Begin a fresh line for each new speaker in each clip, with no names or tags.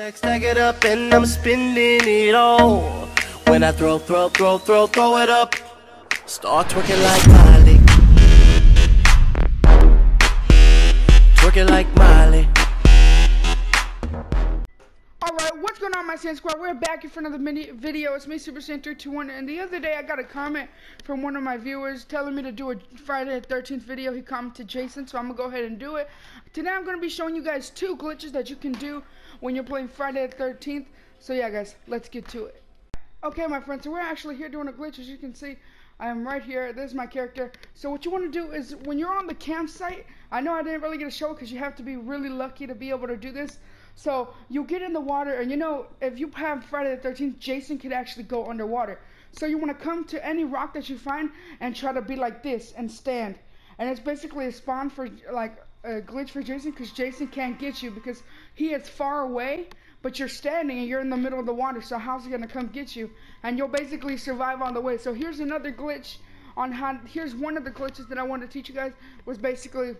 Stack it up and I'm spending it all. When I throw, throw, throw, throw, throw it up. Start twerking like Miley. Twerking like Miley.
What's going on my Saiyan Squad? We're back here for another mini video. It's me, Super Saiyan 321 and the other day I got a comment from one of my viewers telling me to do a Friday the 13th video. He commented Jason, so I'm going to go ahead and do it. Today I'm going to be showing you guys two glitches that you can do when you're playing Friday the 13th. So yeah guys, let's get to it. Okay my friends, so we're actually here doing a glitch as you can see. I am right here. This is my character. So what you want to do is when you're on the campsite, I know I didn't really get a show because you have to be really lucky to be able to do this. So you get in the water, and you know, if you have Friday the 13th, Jason could actually go underwater. So you want to come to any rock that you find and try to be like this and stand. And it's basically a spawn for like a glitch for Jason because Jason can't get you because he is far away, but you're standing and you're in the middle of the water. So how's he gonna come get you? And you'll basically survive on the way. So here's another glitch on how. Here's one of the glitches that I wanted to teach you guys was basically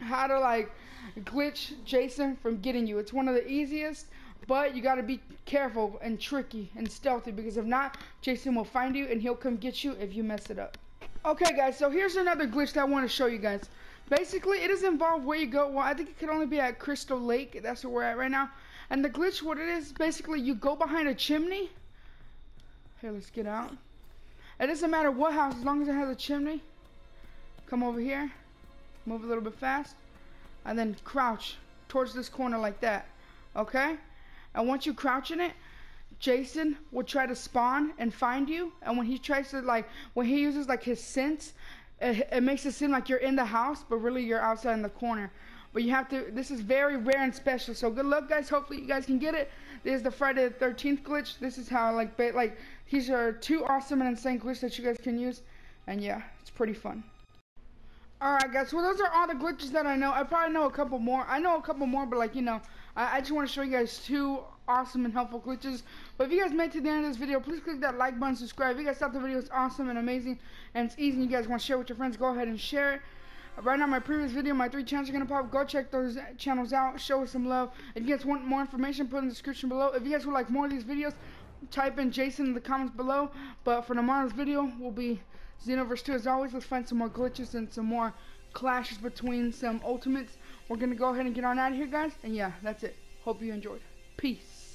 how to like glitch Jason from getting you. It's one of the easiest, but you got to be careful and tricky and stealthy because if not, Jason will find you and he'll come get you if you mess it up. Okay, guys, so here's another glitch that I want to show you guys. Basically, it doesn't involve where you go. Well, I think it could only be at Crystal Lake. That's where we're at right now. And the glitch, what it is, basically, you go behind a chimney. Here, let's get out. It doesn't matter what house, as long as it has a chimney. Come over here. Move a little bit fast and then crouch towards this corner like that. Okay? And once you crouch in it, Jason will try to spawn and find you. And when he tries to like, when he uses like his sense, it, it makes it seem like you're in the house, but really you're outside in the corner. But you have to, this is very rare and special. So good luck guys. Hopefully you guys can get it. This is the Friday the 13th glitch. This is how like, like, these are two awesome and insane glitches that you guys can use. And yeah, it's pretty fun. Alright guys, well those are all the glitches that I know. I probably know a couple more. I know a couple more, but like, you know, I, I just want to show you guys two awesome and helpful glitches. But if you guys made it to the end of this video, please click that like button, subscribe. If you guys thought the video was awesome and amazing, and it's easy and you guys want to share with your friends, go ahead and share it. Right now, my previous video, my three channels are going to pop. Go check those channels out. Show us some love. If you guys want more information, put in the description below. If you guys would like more of these videos, type in Jason in the comments below. But for tomorrow's video, we'll be Xenoverse 2. As always, let's find some more glitches and some more clashes between some ultimates. We're going to go ahead and get on out of here, guys. And yeah, that's it. Hope you enjoyed. Peace.